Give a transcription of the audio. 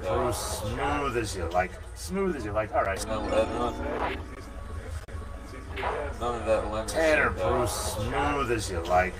there, Pruess, smooth as you like. Smooth as you like. All right. None of that lemon. Tanner. Pruess, smooth as you like.